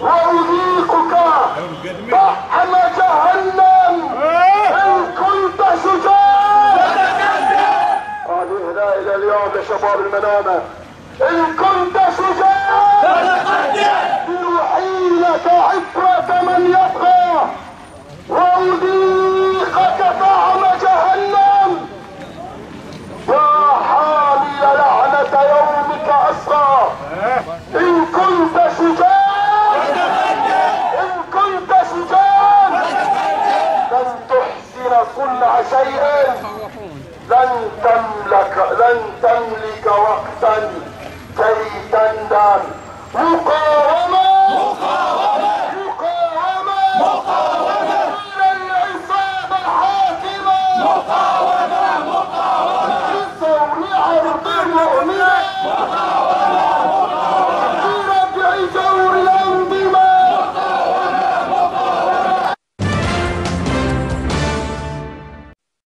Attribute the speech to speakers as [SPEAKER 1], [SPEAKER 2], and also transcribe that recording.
[SPEAKER 1] وأذيقك طعم جهنم إن كنت شجاعا. هذه اليوم المنامة. إن كنت شجاعا. كل شيء لن تملك لن تملك وقتا كي تندم مقاومة. مقاومة. مقاومة. مقاومة العصابة حاكمة. مقاومة. مقاومة. للثورة